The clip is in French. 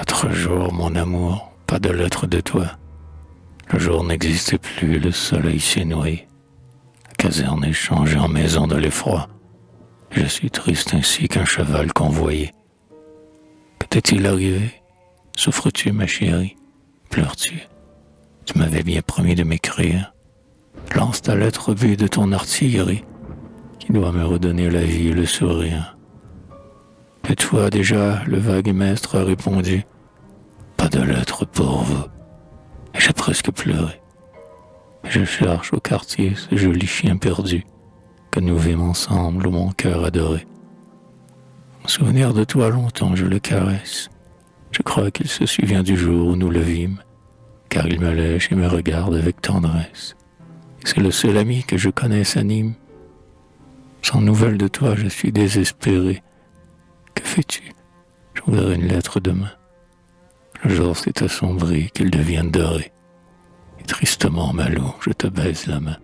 Quatre jours, mon amour, pas de lettre de toi. Le jour n'existait plus, le soleil s'est noyé. La caserne est changée en maison de l'effroi. Je suis triste ainsi qu'un cheval convoyé. Que t'est-il arrivé? Souffres-tu, ma chérie? Pleures-tu? Tu m'avais bien promis de m'écrire. Lance ta lettre vue de ton artillerie, qui doit me redonner la vie et le sourire. Et toi déjà, le vague maître a répondu. Pas de lettre pour vous. J'ai presque pleuré. Je cherche au quartier ce joli chien perdu que nous vîmes ensemble, mon cœur adoré. En souvenir de toi longtemps je le caresse. Je crois qu'il se souvient du jour où nous le vîmes, car il me lèche et me regarde avec tendresse. C'est le seul ami que je connaisse à. Sans nouvelles de toi, je suis désespéré. Fais-tu? J'enverrai une lettre demain. Le jour s'est assombri, qu'il devienne doré. Et tristement, Malou, je te baise la main.